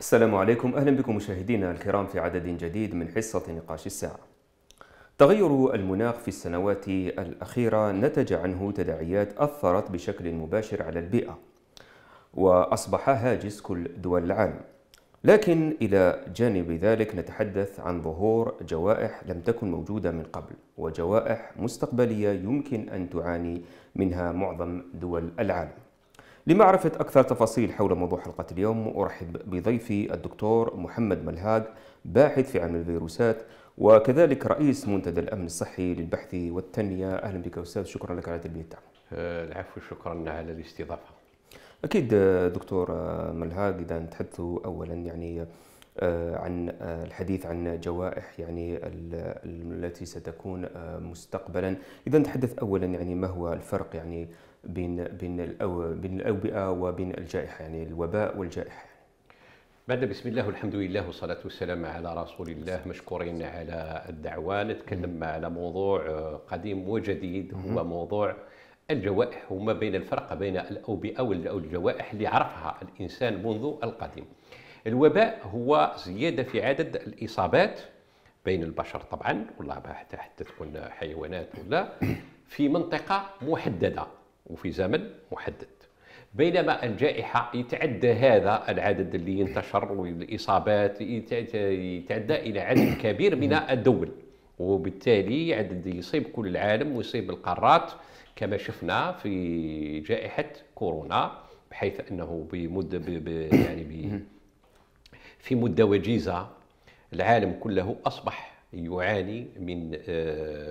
السلام عليكم أهلا بكم مشاهدينا الكرام في عدد جديد من حصة نقاش الساعة. تغير المناخ في السنوات الأخيرة نتج عنه تداعيات أثرت بشكل مباشر على البيئة وأصبح هاجس كل دول العالم. لكن إلى جانب ذلك نتحدث عن ظهور جوائح لم تكن موجودة من قبل وجوائح مستقبلية يمكن أن تعاني منها معظم دول العالم. لمعرفة أكثر تفاصيل حول موضوع حلقة اليوم أرحب بضيفي الدكتور محمد ملهاق باحث في علم الفيروسات وكذلك رئيس منتدى الأمن الصحي للبحث والتنمية. أهلا بك أستاذ شكرا لك على تلبية الدعوة العفو شكرا على الاستضافة. أكيد دكتور ملهاق إذا نتحدث أولا يعني عن الحديث عن جوائح يعني التي ستكون مستقبلا. إذا نتحدث أولا يعني ما هو الفرق يعني بين بين الأو بين الأوبئة وبين الجائحة يعني الوباء والجائحة. بعد بسم الله والحمد لله والصلاة والسلام على رسول الله مشكورين على الدعوة. نتكلم على موضوع قديم وجديد هو موضوع الجوائح وما بين الفرق بين الأوبئة والجوائح اللي عرفها الإنسان منذ القديم. الوباء هو زيادة في عدد الإصابات بين البشر طبعا ولا حتى حتى تكون حيوانات ولا في منطقة محددة. وفي زمن محدد. بينما الجائحة يتعدى هذا العدد اللي ينتشر والإصابات يتعدى إلى عدد كبير من الدول. وبالتالي عدد يصيب كل العالم ويصيب القارات كما شفنا في جائحة كورونا بحيث أنه بمدة يعني ب في مدة وجيزة العالم كله أصبح يعاني من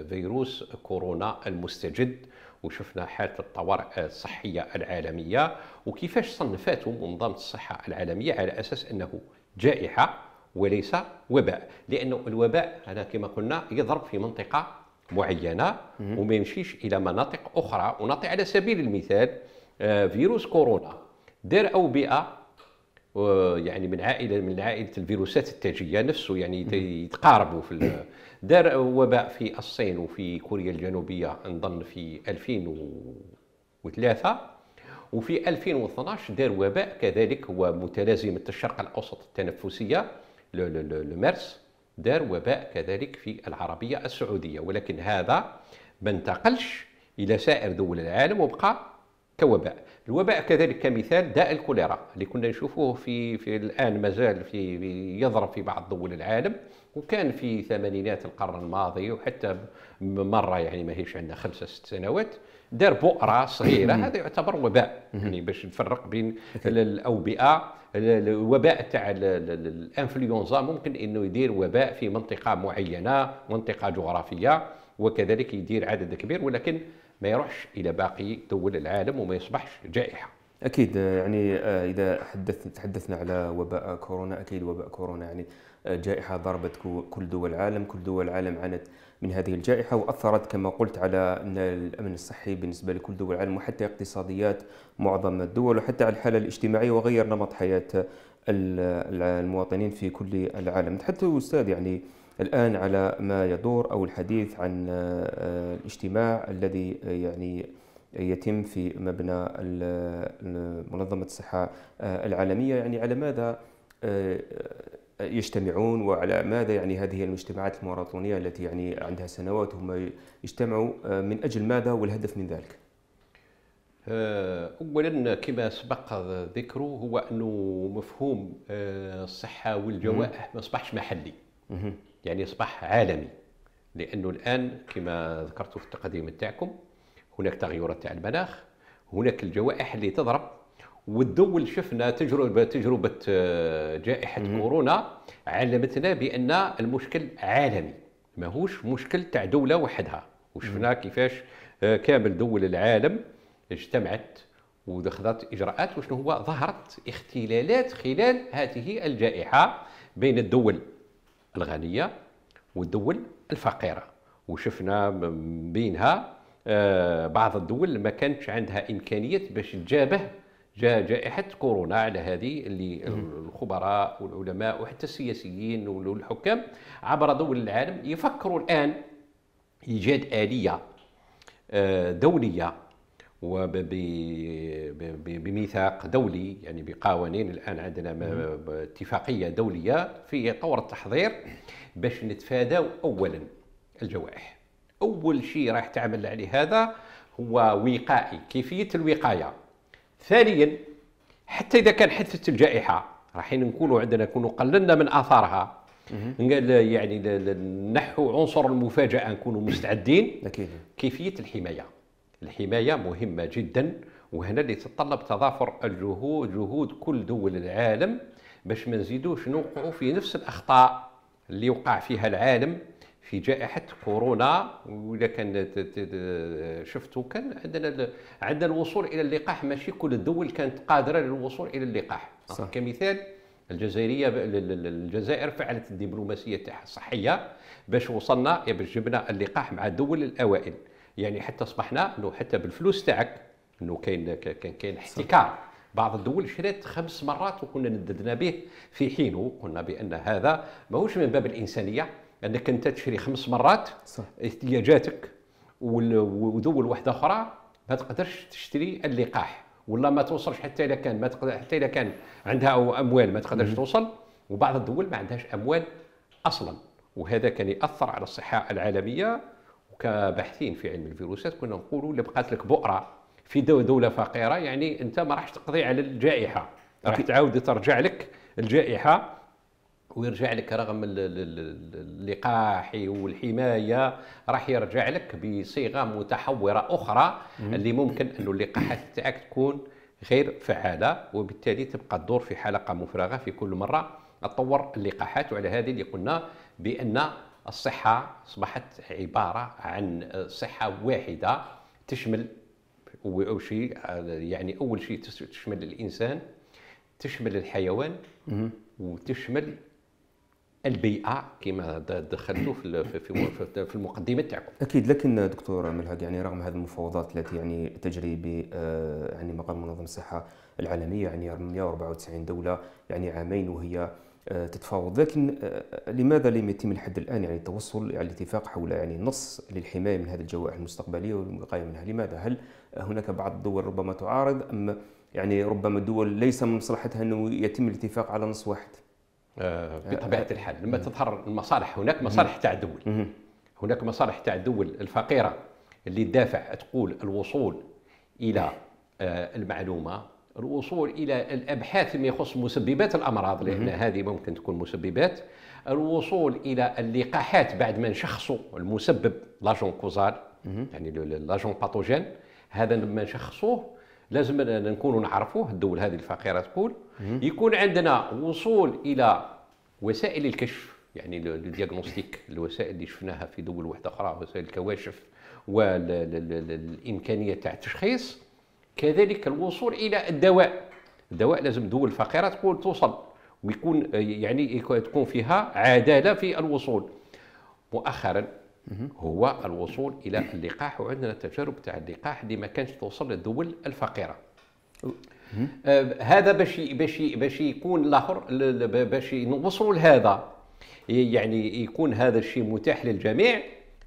فيروس كورونا المستجد. وشفنا حالة الطوارئ الصحية العالمية وكيفاش صنفته منظمة الصحة العالمية على أساس أنه جائحة وليس وباء. لأنه الوباء أنا كما قلنا يضرب في منطقة معينة وما يمشيش إلى مناطق أخرى. ونعطي على سبيل المثال فيروس كورونا دار أوبئة يعني من عائلة من عائلة الفيروسات التاجية نفسه يعني يتقاربوا في دار وباء في الصين وفي كوريا الجنوبية نظن في 2003 وفي 2012 دار وباء كذلك هو متلازمه الشرق الأوسط التنفسية المرس دار وباء كذلك في العربية السعودية. ولكن هذا ما انتقلش إلى سائر دول العالم وبقى كوباء. الوباء كذلك كمثال داء الكوليرا اللي كنا نشوفوه في, في الآن مازال في يضرب في بعض دول العالم وكان في ثمانينات القرن الماضي وحتى مرة يعني ما هيش عندنا خمسة ست سنوات دار بؤرة صغيرة. هذا يعتبر وباء. يعني باش نفرق بين الأوبئة الوباء تاع الإنفلونزا ممكن إنه يدير وباء في منطقة معينة منطقة جغرافية وكذلك يدير عدد كبير ولكن ما يروحش إلى باقي دول العالم وما يصبحش جائحة. أكيد يعني إذا حدث تحدثنا على وباء كورونا أكيد وباء كورونا يعني جائحة ضربت كل دول العالم، كل دول العالم عانت من هذه الجائحة وأثرت كما قلت على الأمن الصحي بالنسبة لكل دول العالم وحتى اقتصاديات معظم الدول وحتى على الحالة الاجتماعية وغير نمط حياه المواطنين في كل العالم. نتحدث أستاذ يعني الآن على ما يدور أو الحديث عن الاجتماع الذي يعني يتم في مبنى منظمة الصحة العالمية. يعني على ماذا يجتمعون وعلى ماذا يعني هذه المجتمعات الماراثونية التي يعني عندها سنوات هم يجتمعوا من أجل ماذا والهدف من ذلك؟ اولا كما سبق ذكره هو أنه مفهوم الصحة والجوائح ما أصبحش محلي. يعني اصبح عالمي. لأنه الآن كما ذكرت في التقديم تاعكم هناك تغيرات تاع المناخ هناك الجوائح اللي تضرب والدول شفنا تجربه تجربة جائحة كورونا علمتنا بأن المشكل عالمي. ماهوش مشكل تاع دولة وحدها. وشفنا كيفاش كامل دول العالم اجتمعت ودخلت إجراءات وشنو هو ظهرت اختلالات خلال هذه الجائحة بين الدول. الغنية والدول الفقيرة. وشفنا بينها بعض الدول ما كانتش عندها إمكانية باش تجابه جائحة كورونا على هذه اللي الخبراء والعلماء وحتى السياسيين والحكام عبر دول العالم يفكروا الآن إيجاد آلية دولية وبميثاق دولي يعني بقوانين الآن عندنا اتفاقية دولية في طور التحضير باش نتفاداو اولا الجوائح. أول شيء راح تعمل عليه هذا هو وقائي كيفية الوقاية. ثانيا حتى إذا كان حدثت الجائحة راح نكونوا عندنا نكونوا قللنا من آثارها. يعني نحو عنصر المفاجأة نكونوا مستعدين. أكيد. كيفية الحماية. الحماية مهمة جدا وهنا اللي تتطلب تضافر الجهود جهود كل دول العالم باش ما نزيدوش نوقعوا في نفس الأخطاء اللي وقع فيها العالم في جائحة كورونا. وإذا كان شفتوا كان عندنا عندنا الوصول إلى اللقاح. ماشي كل الدول كانت قادرة للوصول إلى اللقاح. صح. كمثال الجزائرية الجزائر فعلت الدبلوماسية تاعها الصحية باش وصلنا باش جبنا اللقاح مع الدول الأوائل. يعني حتى أصبحنا إنه حتى بالفلوس تاعك إنه كاين كان كاين احتكار. بعض الدول شريت خمس مرات وكنا نددنا به في حينه قلنا بأن هذا ماهوش من باب الإنسانية أنك أنت تشري خمس مرات صح. احتياجاتك ودول واحدة أخرى ما تقدرش تشتري اللقاح. ولا ما توصلش حتى اذا كان ما تقدر حتى اذا كان عندها أموال ما تقدرش توصل. وبعض الدول ما عندهاش أموال أصلا. وهذا كان يأثر على الصحة العالمية وكباحثين في علم الفيروسات كنا نقولوا اللي بقات لك بؤرة في دولة فقيرة يعني أنت ما راحش تقضي على الجائحة. راح تعاود ترجع لك الجائحة ويرجع لك رغم اللقاح والحماية راح يرجع لك بصيغة متحورة أخرى اللي ممكن انه اللقاحات تاعك تكون غير فعالة وبالتالي تبقى تدور في حلقة مفرغة في كل مرة. تطور اللقاحات وعلى هذه اللي قلنا بأن الصحة أصبحت عبارة عن صحة واحدة تشمل أول شيء يعني أول شيء تشمل الإنسان تشمل الحيوان وتشمل البيئة كما دخلتوا في في المقدمة تاعكم. أكيد لكن دكتور ملحق يعني رغم هذه المفاوضات التي يعني تجري ب آه، يعني مقام منظمة الصحة العالمية يعني 194 دولة يعني عامين وهي تتفاوض. لكن آه، لماذا لم يتم لحد الآن يعني التوصل يعني الاتفاق حول يعني نص للحماية من هذه الجوائح المستقبلية والوقايه منها؟ لماذا؟ هل هناك بعض الدول ربما تعارض أم يعني ربما الدول ليس من مصلحتها أنه يتم الاتفاق على نص واحد؟ آه، بطبيعة الحال لما تظهر المصالح هناك مصالح تاع الدول هناك مصالح تاع الدول الفقيرة اللي تدافع تقول الوصول إلى المعلومة الوصول إلى الأبحاث فيما يخص مسببات الأمراض لأن هذه ممكن تكون مسببات. الوصول إلى اللقاحات بعد ما نشخصوا المسبب l'agent causal يعني l'agent pathogène. هذا لما نشخصوه لازم نكونوا نعرفوه الدول هذه الفقيرة تقول. يكون عندنا وصول إلى وسائل الكشف يعني ال diagnostic الوسائل اللي شفناها في دول واحدة أخرى وسائل الكواشف والامكانيه تاع التشخيص. كذلك الوصول إلى الدواء. الدواء لازم دول فقيرة تكون توصل ويكون يعني تكون فيها عدالة في الوصول. مؤخرا هو الوصول إلى اللقاح وعندنا تجارب تاع اللقاح اللي ما كانش توصل للدول الفقيرة. آه هذا باش باش باش يكون الآخر باش نوصلوا لهذا. يعني يكون هذا الشيء متاح للجميع.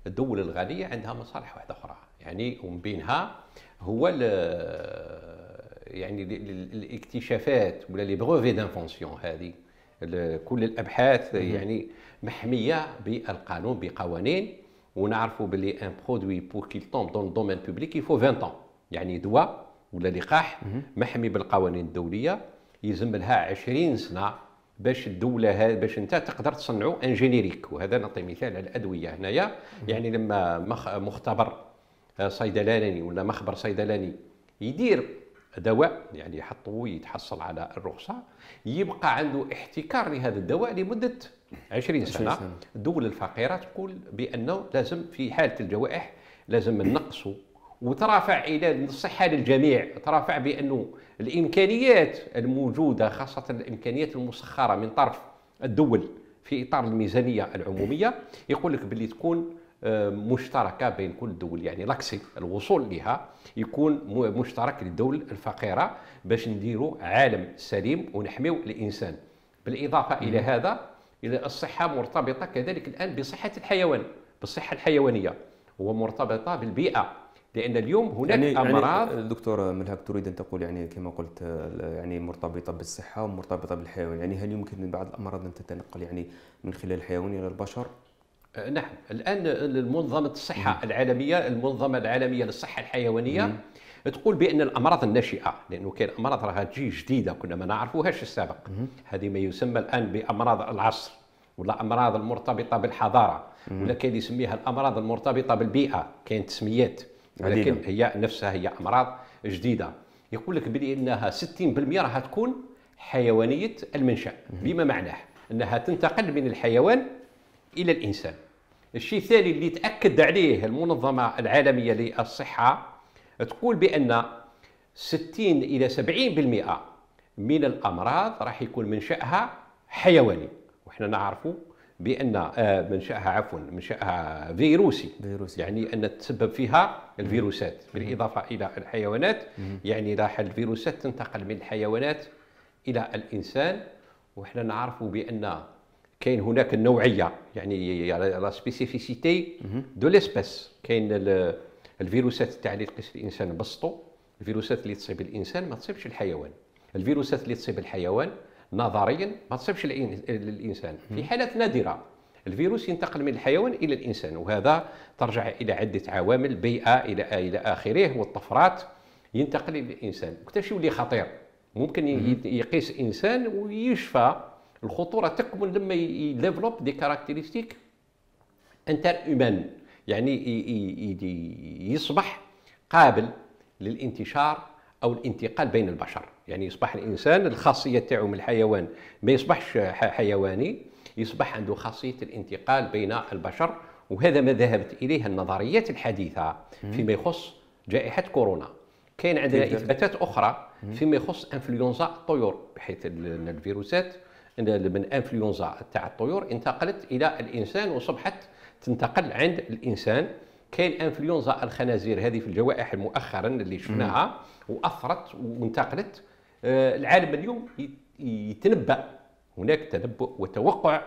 الدول الغنيه عندها مصالح واحدة أخرى يعني ومن بينها هو يعني الاكتشافات ولا les brevets d'invention هذه كل الأبحاث يعني محمية بالقانون بقوانين ونعرفوا باللي un produit pour qu'il tombe dans le domaine public il faut 20 ans يعني دواء ولا لقاح محمي بالقوانين الدولية يلزم لها 20 سنة باش الدولة باش انت تقدر تصنعوا ان جينيريك وهذا نعطي مثال على الأدوية هنايا. يعني لما مختبر صيدلاني ولا مخبر صيدلاني يدير دواء يعني يحطه يتحصل على الرخصة يبقى عنده احتكار لهذا الدواء لمدة 20 سنة, سنة. الدول الفقيرة تقول بأنه لازم في حالة الجوائح لازم نقصوا وترافع إلى الصحة للجميع ترافع بأنه الإمكانيات الموجودة خاصة الإمكانيات المسخرة من طرف الدول في إطار الميزانية العمومية يقول لك باللي تكون مشتركة بين كل الدول يعني لاكسي الوصول لها يكون مشترك للدول الفقيرة باش نديروا عالم سليم ونحميو الإنسان. بالإضافة إلى هذا إلى الصحة مرتبطة كذلك الآن بصحة الحيوان بالصحة الحيوانية. ومرتبطه بالبيئة لأن اليوم هناك يعني, يعني أمراض يعني دكتور ملهك تريد أن تقول يعني كما قلت يعني مرتبطة بالصحة ومرتبطة بالحيوان. يعني هل يمكن بعض الأمراض أن تتنقل يعني من خلال الحيوان إلى البشر؟ آه، نعم. الآن المنظمة الصحة العالمية المنظمة العالمية للصحة الحيوانية تقول بأن الأمراض الناشئة لأنه كاين أمراض راها تجي جديدة كنا ما نعرفوهاش السابق. هذه ما يسمى الآن بأمراض العصر ولا أمراض المرتبطة بالحضارة ولا كاين يسميها الأمراض المرتبطة بالبيئة كاين تسميات ولكن هي نفسها هي أمراض جديدة. يقول لك بأنها 60% راح تكون حيوانية المنشأ. بما معناه؟ أنها تنتقل من الحيوان إلى الإنسان. الشيء الثاني اللي تأكد عليه المنظمة العالمية للصحة تقول بأن 60 إلى 70% من الأمراض راح يكون منشاها حيواني. وحنا نعرفوا بأن آه، منشاها عفوا منشاها فيروسي. فيروسي. يعني أن تسبب فيها الفيروسات. بالاضافه إلى الحيوانات. يعني راح الفيروسات تنتقل من الحيوانات إلى الإنسان. وحنا نعرفوا بأن كاين هناك النوعية يعني la spécificité de l'espèce. كاين الفيروسات تاع اللي تقيس الإنسان بسطو الفيروسات اللي تصيب الإنسان ما تصيبش الحيوان. الفيروسات اللي تصيب الحيوان نظريا ما تصيبش الإنسان. في حالات نادرة الفيروس ينتقل من الحيوان إلى الإنسان وهذا ترجع إلى عدة عوامل بيئة إلى إلى آخره والطفرات ينتقل إلى الإنسان. وقتاش يولي خطير. ممكن يقيس إنسان ويشفى. الخطورة تكمن لما ي développe des caractéristiques inter-humain يعني يصبح قابل للانتشار أو الانتقال بين البشر. يعني يصبح الإنسان الخاصية تاعو من الحيوان ما يصبحش حيواني يصبح عنده خاصية الانتقال بين البشر وهذا ما ذهبت إليه النظريات الحديثة فيما يخص جائحة كورونا. كاين عندنا إثباتات أخرى فيما يخص إنفلونزا الطيور بحيث الفيروسات من انفلونزا تاع الطيور انتقلت إلى الإنسان وصبحت تنتقل عند الإنسان. كاين انفلونزا الخنازير هذه في الجوائح مؤخرا اللي شفناها وأثرت وانتقلت. آه، العالم اليوم يتنبأ. هناك تنبؤ وتوقع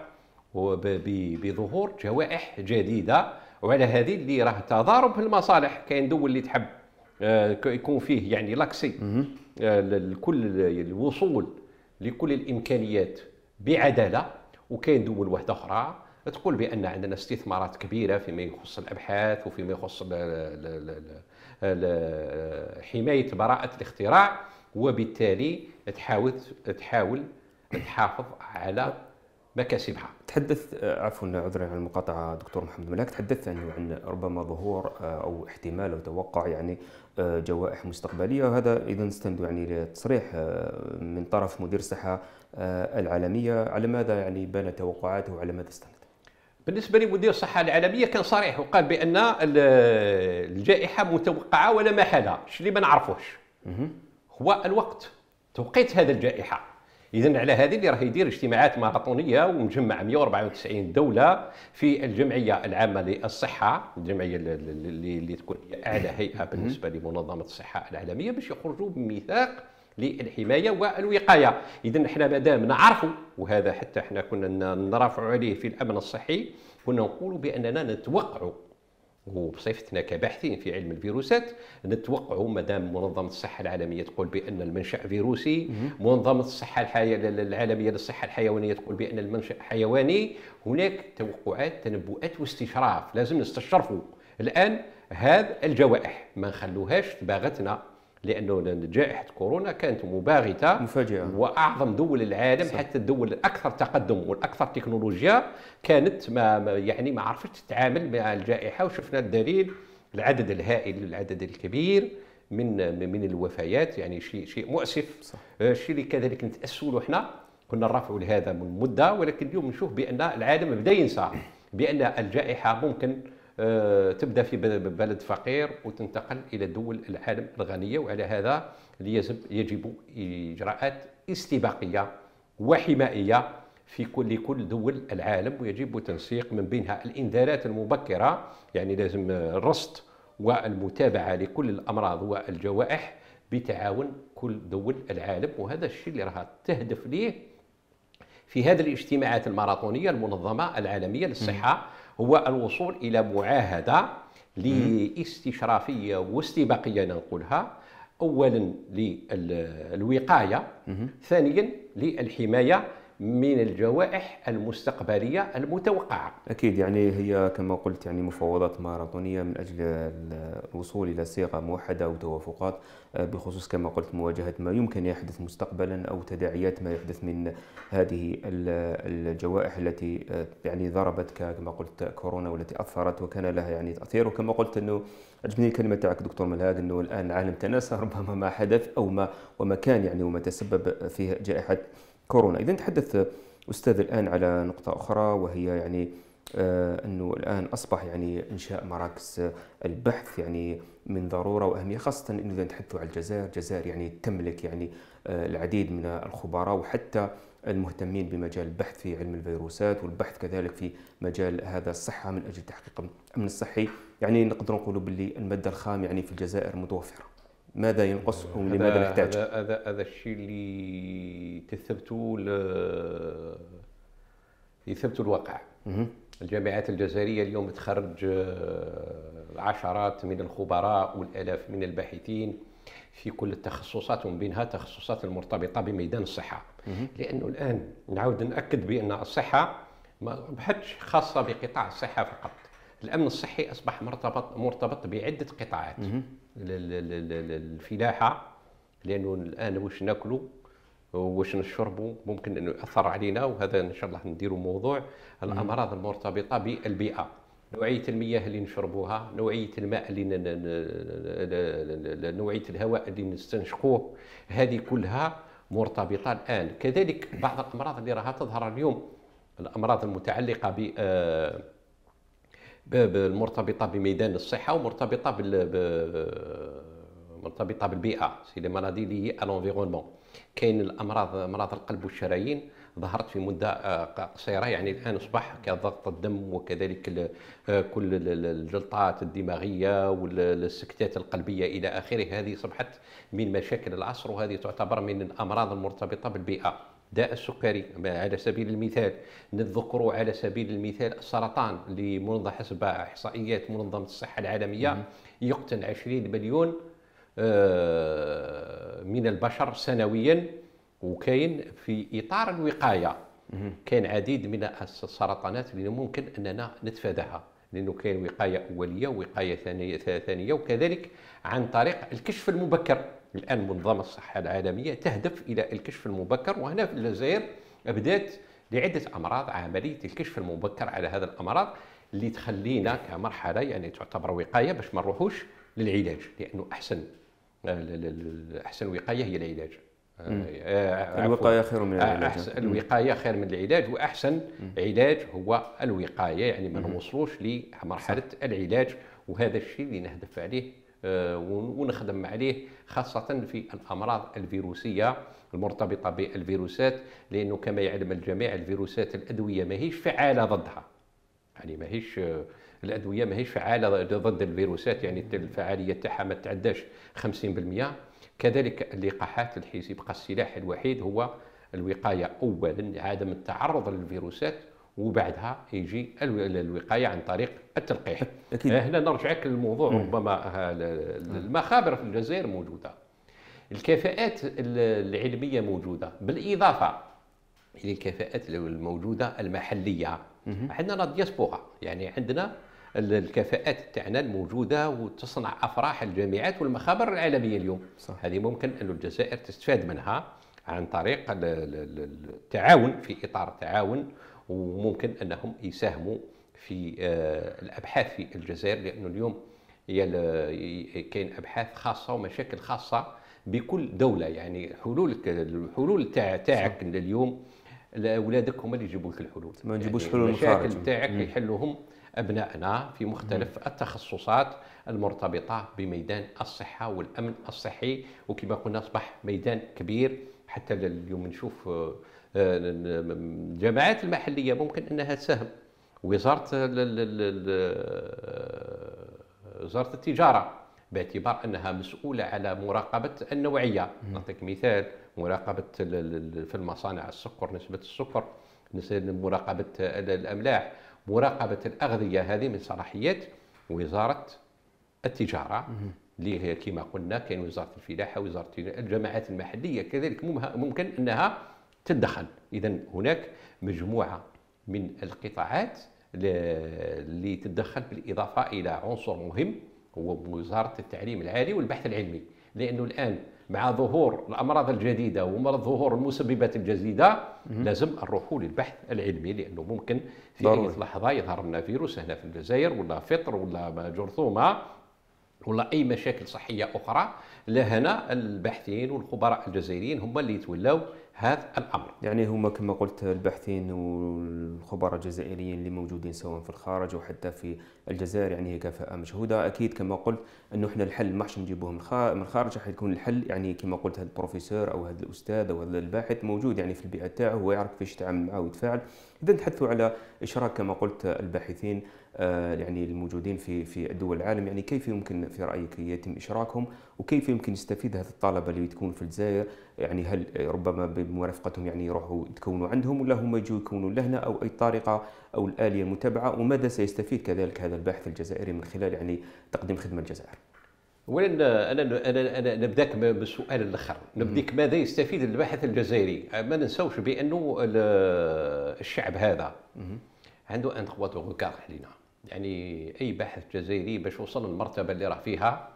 بظهور جوائح جديدة. وعلى هذه اللي راه تضارب في المصالح. كاين دول اللي تحب آه، يكون فيه يعني لاكسي. لكل الوصول لكل الإمكانيات. بعدالة وكاين دول واحدة أخرى تقول بأن عندنا استثمارات كبيرة فيما يخص الأبحاث وفيما يخص حماية براءة الاختراع وبالتالي تحاول تحاول تحافظ على مكاسبها. تحدث عفوا عذرا عن المقاطعة دكتور محمد ملاك. تحدثت انه عن ربما ظهور أو احتمال أو توقع يعني جوائح مستقبلية وهذا اذا نستند يعني لتصريح من طرف مدير الصحه العالمية على ماذا يعني بان توقعاته وعلى ماذا استند؟ بالنسبة لمدير الصحة العالمية كان صريح وقال بأن الجائحة متوقعة ولا محالة الشيء اللي ما نعرفوش. هو الوقت توقيت هذه الجائحة. اذا على هذه اللي راه يدير اجتماعات ماراثونيه ومجمع 194 دولة في الجمعية العامة للصحة الجمعية اللي, اللي تكون أعلى هيئة بالنسبة لمنظمة الصحة العالمية باش يخرجوا بميثاق للحماية والوقاية. اذا إحنا مادام نعرفوا وهذا حتى إحنا كنا نرافع عليه في الأمن الصحي كنا نقول بأننا نتوقع وبصفتنا كباحثين في علم الفيروسات نتوقع ما دام منظمة الصحة العالمية تقول بأن المنشأ فيروسي منظمة الصحة العالمية للصحة الحيوانية تقول بأن المنشأ حيواني. هناك توقعات تنبؤات واستشراف لازم نستشرفوا. الآن هذه الجوائح ما نخلوهاش تباغتنا لأنه جائحة كورونا كانت مباغتة مفاجئة وأعظم دول العالم صح. حتى الدول الأكثر تقدم والأكثر تكنولوجيا كانت ما يعني ما عرفتش تتعامل مع الجائحة وشفنا الدليل العدد الهائل العدد الكبير من من الوفيات يعني شيء شيء مؤسف صح. الشيء اللي كذلك نتاسوا له إحنا كنا نرافعوا لهذا من مدة ولكن اليوم نشوف بأن العالم بدا ينسى بأن الجائحة ممكن آه، تبدأ في بلد فقير وتنتقل إلى دول العالم الغنية وعلى هذا يجب يجب إجراءات استباقية وحمائيه في كل كل دول العالم ويجب تنسيق من بينها الإنذارات المبكرة يعني لازم الرصد والمتابعة لكل الأمراض والجوائح بتعاون كل دول العالم. وهذا الشيء اللي راها تهدف ليه في هذه الاجتماعات الماراثونية المنظمة العالمية للصحة هو الوصول إلى معاهدة لاستشرافية واستباقية نقولها اولا للوقاية ثانيا للحماية من الجوائح المستقبلية المتوقعة. أكيد يعني هي كما قلت يعني مفاوضات ماراثونية من أجل الوصول إلى صيغة موحدة وتوافقات آه، بخصوص كما قلت مواجهة ما يمكن يحدث مستقبلا أو تداعيات ما يحدث من هذه الجوائح التي آه، يعني ضربت كما قلت كورونا والتي أثرت وكان لها يعني تأثير وكما قلت أنه عجبني الكلمة تاعك دكتور ملهاج أنه الآن العالم تناسى ربما ما حدث أو ما وما كان يعني وما تسبب في جائحة كورونا. إذا نتحدث أستاذ الآن على نقطة أخرى وهي يعني آه أنه الآن أصبح يعني إنشاء مراكز البحث يعني من ضرورة وأهمية خاصة أنه إذا نتحدث على الجزائر الجزائر يعني تملك يعني آه العديد من الخبراء وحتى المهتمين بمجال البحث في علم الفيروسات والبحث كذلك في مجال هذا الصحة من أجل تحقيق الأمن الصحي. يعني نقدر نقول باللي المادة الخام يعني في الجزائر متوفرة. ماذا ينقص أو لماذا نحتاج؟ هذا هذا هذا الشيء اللي تثبتوا يثبتوا الواقع. الجامعات الجزائرية اليوم تخرج آه، العشرات من الخبراء والآلاف من الباحثين في كل التخصصات ومن بينها التخصصات المرتبطة بميدان الصحة. لأنه الآن نعاود نأكد بأن الصحة ما بحثش خاصة بقطاع الصحة فقط. الأمن الصحي أصبح مرتبط مرتبط بعدة قطاعات. الفلاحة لأنه الآن واش ناكلوا واش نشربوا ممكن أنه يأثر علينا وهذا إن شاء الله نديروا موضوع الأمراض المرتبطة بالبيئة. نوعية المياه اللي نشربوها نوعية الماء اللي نوعية الهواء اللي نستنشقوه هذه كلها مرتبطة الآن. كذلك بعض الأمراض اللي راها تظهر اليوم الأمراض المتعلقة ب المرتبطه بميدان الصحة ومرتبطة بال مرتبطة بالبيئة c'est les maladies liées à l'environnement. كاين الامراض أمراض القلب والشرايين ظهرت في مدة آه، قصيرة يعني الآن أصبح كضغط الدم وكذلك آه، كل الجلطات الدماغية والسكتات القلبية إلى آخره. هذه أصبحت من مشاكل العصر وهذه تعتبر من الأمراض المرتبطة بالبيئة. داء السكري على سبيل المثال نذكر على سبيل المثال السرطان اللي حسب إحصائيات منظمة الصحة العالمية. يقتل 20 مليون آه، من البشر سنويا. وكاين في إطار الوقاية. كاين عديد من السرطانات اللي ممكن أننا نتفاداها لأنه كاين وقاية أولية ووقاية ثانية ثانية وكذلك عن طريق الكشف المبكر. الآن منظمة الصحة العالمية تهدف إلى الكشف المبكر وهنا في الجزائر بدات لعدة أمراض عملية الكشف المبكر على هذه الأمراض اللي تخلينا كمرحلة يعني تعتبر وقاية باش ما نروحوش للعلاج لأنه أحسن أحسن وقاية هي العلاج. آه، الوقاية خير من العلاج. أحسن. الوقاية خير من العلاج وأحسن علاج هو الوقاية يعني ما نوصلوش لمرحلة العلاج وهذا الشيء اللي نهدف عليه آه، ونخدم عليه خاصة في الأمراض الفيروسية المرتبطة بالفيروسات لأنه كما يعلم الجميع الفيروسات الأدوية ماهيش فعالة ضدها. يعني ماهيش الأدوية ماهيش فعالة ضد الفيروسات يعني الفعالية تاعها ما تعداش 50% كذلك اللقاحات الحيث يبقى السلاح الوحيد هو الوقاية. أولا عدم التعرض للفيروسات وبعدها يجي الوقاية عن طريق التلقيح. أكيد. هنا نرجعك للموضوع مم. ربما المخابر في الجزائر موجودة. الكفاءات العلمية موجودة. بالإضافة إلى الكفاءات الموجودة المحلية. عندنا دياسبورا يعني عندنا الكفاءات تاعنا الموجودة وتصنع أفراح الجامعات والمخابر العالمية اليوم. صح. هذه ممكن أن الجزائر تستفاد منها عن طريق التعاون في إطار التعاون وممكن أنهم يساهموا في آه، الأبحاث في الجزائر لأنه اليوم كاين أبحاث خاصة ومشاكل خاصة بكل دولة. يعني حلول الحلول تاع تاعك اليوم اولادك هما اللي يجيبوا لك الحلول. ما نجيبوش يعني حلول المشاكل تاعك يحلوهم أبنائنا في مختلف. التخصصات المرتبطة بميدان الصحة والأمن الصحي وكما قلنا أصبح ميدان كبير. حتى اليوم نشوف آه، الجماعات المحلية ممكن أنها تساهم وزارة وزارة التجارة باعتبار أنها مسؤولة على مراقبة النوعية. نعطيك مثال مراقبة في المصانع السكر نسبة السكر مراقبة الأملاح. مراقبة الأغذية هذه من صلاحيات وزارة التجارة اللي هي كما قلنا كاين وزارة الفلاحة وزارة الجماعات المحلية كذلك ممكن أنها تدخل. اذا هناك مجموعة من القطاعات اللي تتدخل بالإضافة إلى عنصر مهم هو وزارة التعليم العالي والبحث العلمي. لأنه الآن مع ظهور الأمراض الجديدة ومرض ظهور المسببات الجديدة لازم نروحوا للبحث العلمي لأنه ممكن في أي لحظة يظهر لنا فيروس هنا في الجزائر ولا فطر ولا جرثومة ولا أي مشاكل صحية أخرى. لهنا الباحثين والخبراء الجزائريين هم اللي يتولاو هذا الأمر. يعني هما كما قلت الباحثين والخبراء الجزائريين اللي موجودين سواء في الخارج وحتى في الجزائر يعني هي كفاءة مشهودة. أكيد كما قلت إنه إحنا الحل ما نجيبوه من الخارج راح يكون الحل يعني كما قلت هذا البروفيسور أو هذا الأستاذ أو هذا الباحث موجود يعني في البيئة تاعه هو يعرف كيفاش يتعامل معه ويتفاعل. إذا نتحدثوا على إشراك كما قلت الباحثين يعني الموجودين في في دول العالم. يعني كيف يمكن في رأيك يتم إشراكهم؟ وكيف يمكن يستفيد هذا الطلبة اللي تكون في الجزائر؟ يعني هل ربما بمرافقتهم يعني يروحوا يتكونوا عندهم ولا هم يجوا يكونوا لهنا أو أي طريقة أو الآلية المتبعة؟ وماذا سيستفيد كذلك هذا الباحث الجزائري من خلال يعني تقديم خدمة الجزائر؟ اولا أنا أنا أنا نبدأك بالسؤال الآخر. نبديك ماذا يستفيد الباحث الجزائري؟ ما ننساوش بأنه الشعب هذا عنده ان تخوا دو علينا. يعني أي باحث جزائري باش وصل للمرتبه اللي راه فيها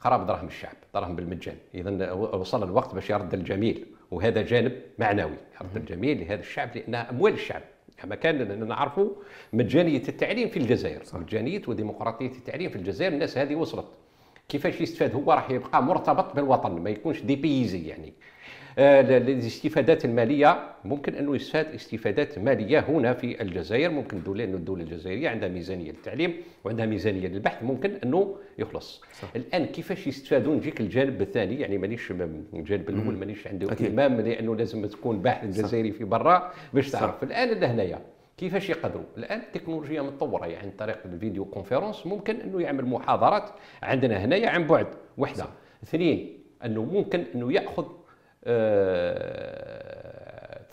قراب دراهم الشعب دراهم بالمجان. اذا وصل الوقت باش يرد الجميل وهذا جانب معنوي. يرد الجميل لهذا الشعب لأنها أموال الشعب. كما كان نعرفوا مجانية التعليم في الجزائر صح. مجانية وديمقراطية التعليم في الجزائر الناس هذه وصلت. كيفاش يستفاد هو؟ راح يبقى مرتبط بالوطن ما يكونش ديبيزي يعني. الاستفادات المالية. ممكن أنه يستفاد استفادات مالية هنا في الجزائر. ممكن الدولة أنه الدولة الجزائرية عندها ميزانية للتعليم وعندها ميزانية للبحث. ممكن أنه يخلص. صح. الآن كيفاش يستفادوا نجيك الجانب الثاني؟ يعني مانيش الجانب الأول مانيش عنده امام لأنه لازم تكون باحث جزائري في برا باش تعرف. الآن لهنايا كيفاش يقدروا؟ الآن التكنولوجيا متطورة. يعني عن طريق ال vidéoconférence ممكن أنه يعمل محاضرات عندنا هنايا عن بعد. وحدة. اثنين أنه ممكن أنه يأخذ آه،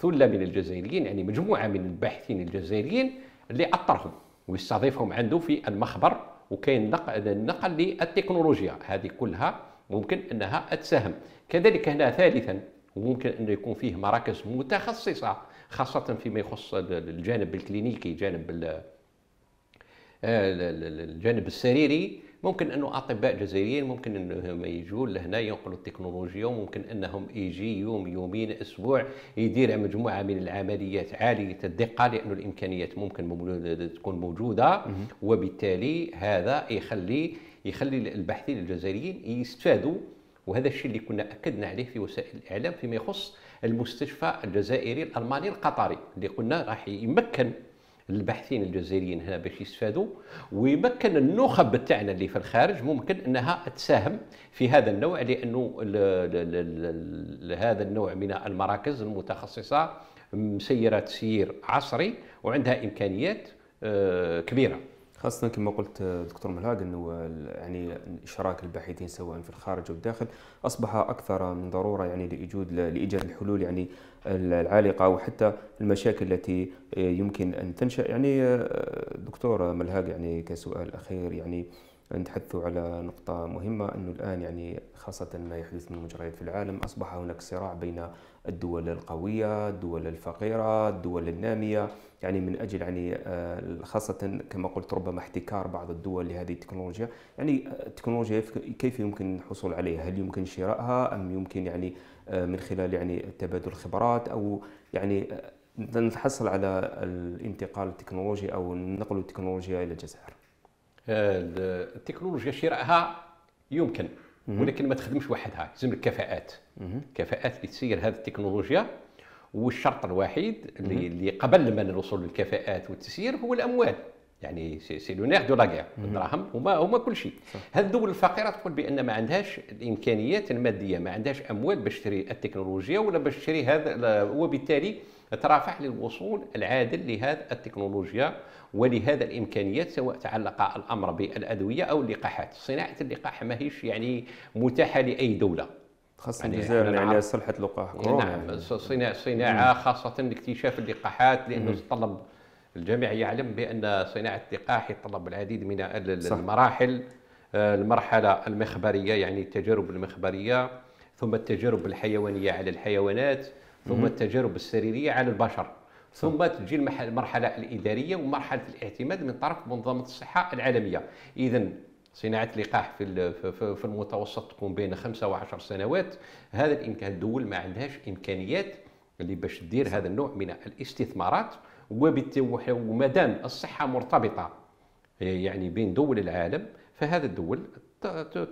ثلة من الجزائريين يعني مجموعة من الباحثين الجزائريين اللي أطرهم ويستضيفهم عنده في المخبر وكاين النقل للتكنولوجيا. هذه كلها ممكن أنها تساهم. كذلك هنا ثالثا وممكن انه يكون فيه مراكز متخصصة خاصة فيما يخص الجانب الكلينيكي جانب آه، الجانب السريري. ممكن أنه أطباء جزائريين ممكن انهم يجوا لهنا ينقلوا التكنولوجيا وممكن أنهم يجي يوم يومين أسبوع يدير مجموعة من العمليات عالية الدقة لأنه الإمكانيات ممكن تكون موجودة. وبالتالي هذا يخلي يخلي الباحثين الجزائريين يستفادوا. وهذا الشيء اللي كنا أكدنا عليه في وسائل الإعلام فيما يخص المستشفى الجزائري الألماني القطري اللي قلنا راح يمكن الباحثين الجزائريين هنا باش يستفادوا ويمكن النخب تاعنا اللي في الخارج ممكن إنها تساهم في هذا النوع لأنه هذا النوع من المراكز المتخصصة مسيرة تسيير عصري وعندها إمكانيات آه، كبيرة. خاصة كما قلت دكتور ملهاج إنه يعني اشراك الباحثين سواء في الخارج أو الداخل أصبح أكثر من ضرورة يعني لإيجاد لإيجاد الحلول يعني العالقة وحتى المشاكل التي يمكن أن تنشأ. يعني دكتور ملهاج يعني كسؤال أخير يعني نتحدث على نقطة مهمة أنه الآن يعني خاصة ما يحدث من مجريات في العالم أصبح هناك صراع بين الدول القوية الدول الفقيرة الدول النامية. يعني من أجل يعني آه، خاصة كما قلت ربما احتكار بعض الدول لهذه التكنولوجيا. يعني التكنولوجيا كيف يمكن الحصول عليها؟ هل يمكن شرائها؟ أم يمكن يعني آه، من خلال يعني تبادل الخبرات؟ أو يعني آه، نتحصل على الانتقال التكنولوجي أو نقل التكنولوجيا إلى الجزائر. التكنولوجيا شرائها يمكن ولكن ما تخدمش وحدها لازم لك كفاءات. كفاءات لتسير هذه التكنولوجيا والشرط الوحيد اللي, اللي قبل من الوصول للكفاءات والتسيير هو الأموال. يعني c'est le nerf de la الدراهم هما هما كل شيء. هذه الدول الفقيرة تقول بأن ما عندهاش الإمكانيات المادية ما عندهاش أموال باش تشري التكنولوجيا ولا باش تشري هذا وبالتالي ترافع للوصول العادل لهذه التكنولوجيا ولهذا الإمكانيات سواء تعلق الأمر بالأدوية أو اللقاحات. صناعة اللقاح ماهيش يعني متاحة لأي دولة. خاصة يعني الجزائر يعني صلحة لقاح كورونا نعم. صناعة صناعة خاصة اكتشاف اللقاحات لأنه تطلب الجميع يعلم بأن صناعة اللقاح يتطلب العديد من المراحل المرحلة المخبرية يعني التجارب المخبرية ثم التجارب الحيوانية على الحيوانات ثم التجارب السريرية على البشر ثم تجي المرحلة الإدارية ومرحلة الاعتماد من طرف منظمة الصحة العالمية. إذا صناعة اللقاح في في المتوسط تكون بين خمسة وعشر سنوات. هذا الإمكان الدول ما عندهاش إمكانيات اللي باش تدير هذا النوع من الاستثمارات. وما دام الصحة مرتبطة يعني بين دول العالم فهذا الدول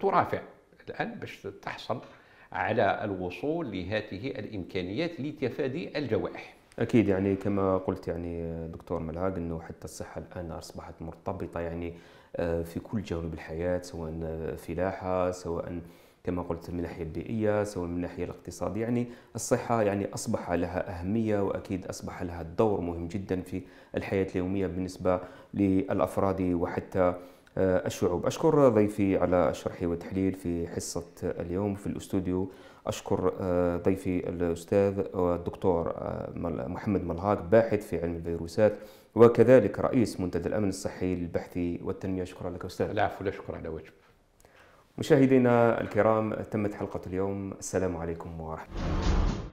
ترافع الآن باش تحصل على الوصول لهذه الإمكانيات لتفادي الجوائح. أكيد يعني كما قلت يعني دكتور ملعاق إنه حتى الصحة الآن أصبحت مرتبطة يعني آه، في كل جوانب الحياة سواء فلاحة سواء كما قلت من الناحيه البيئيه سواء من الناحيه الاقتصاديه يعني الصحة يعني أصبح لها أهمية وأكيد أصبح لها دور مهم جدا في الحياة اليومية بالنسبة للأفراد وحتى الشعوب. أشكر ضيفي على الشرح والتحليل في حصة اليوم في الأستوديو. أشكر آه، ضيفي الأستاذ والدكتور آه، محمد ملهاك باحث في علم الفيروسات وكذلك رئيس منتدى الأمن الصحي للبحث والتنمية. شكرا لك أستاذ. العفو لا شكرا على وجه مشاهدينا الكرام تمت حلقة اليوم. السلام عليكم ورحمة الله.